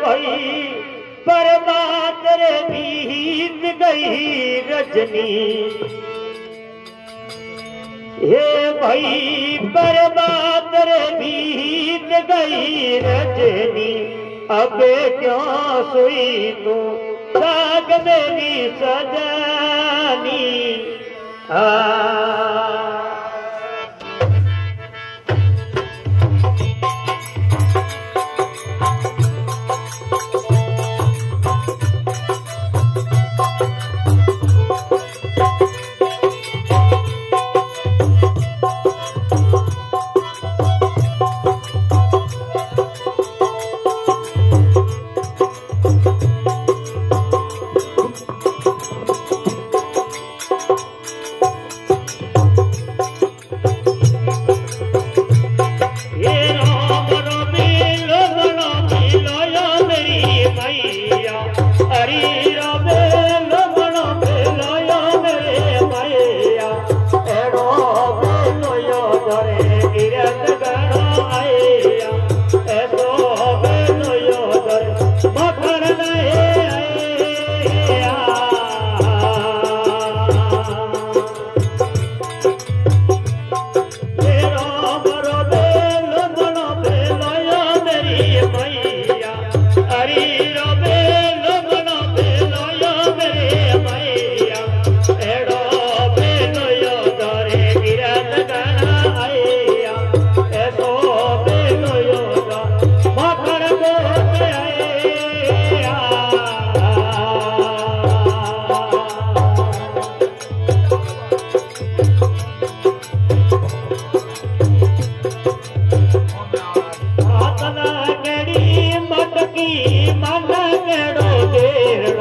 भई पर बात गई रजनी। हे भई पर बात बित गई रजनी। अब क्यों सुई तूं रा सजानी? করে तेरा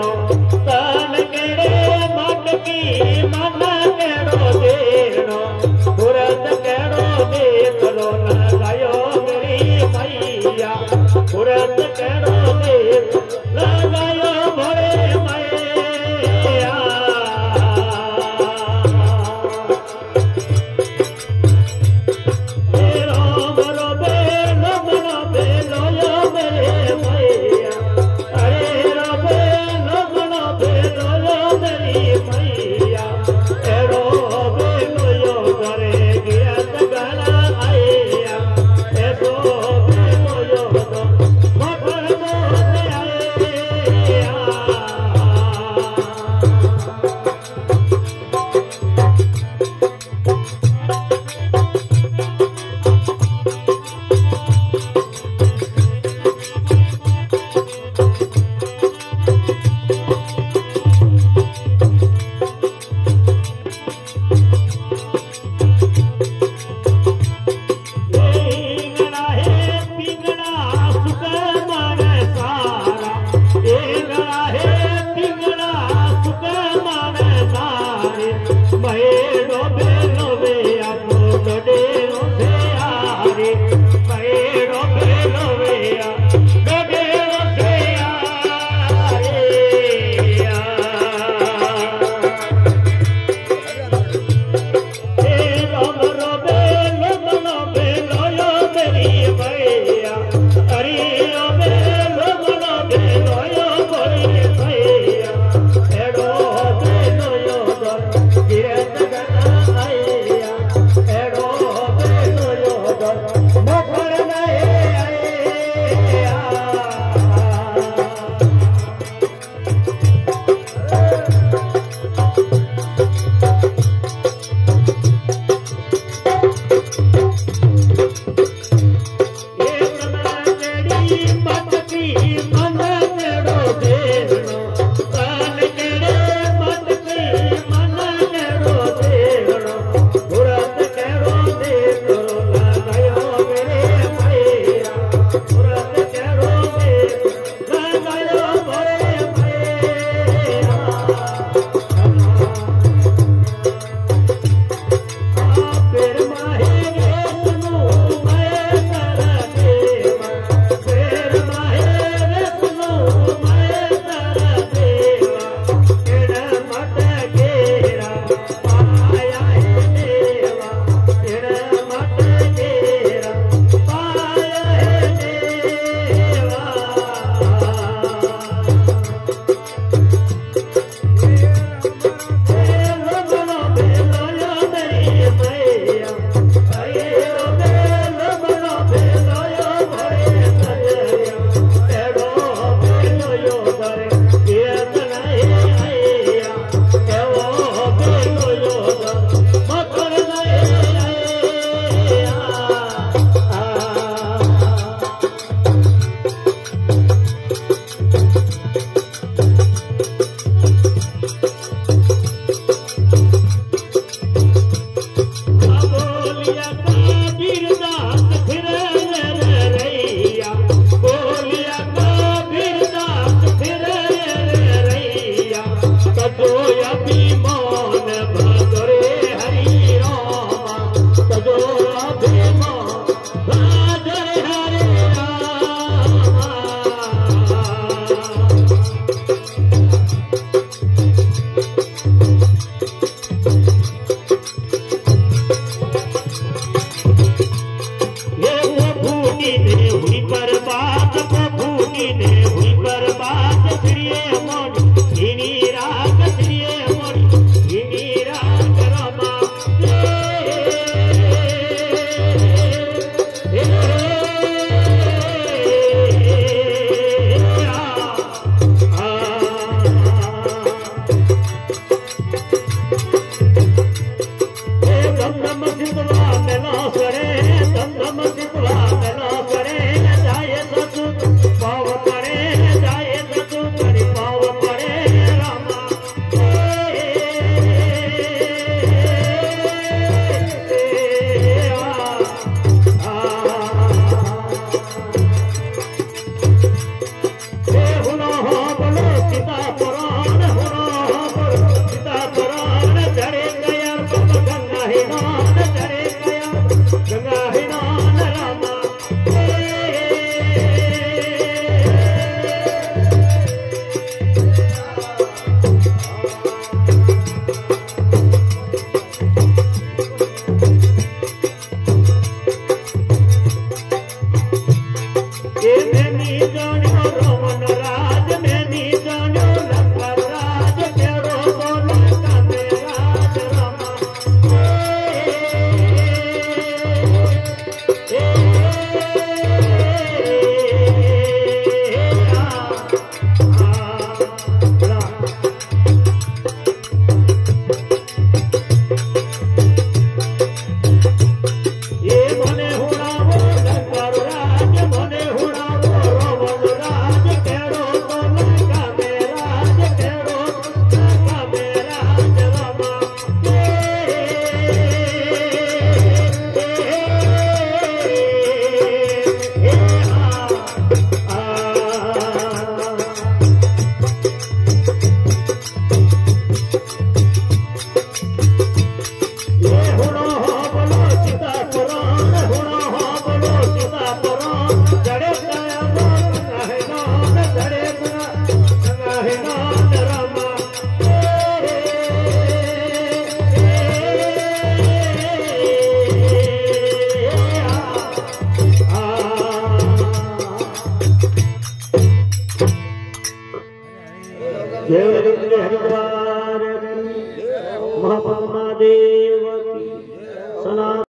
रे नी जाने रमन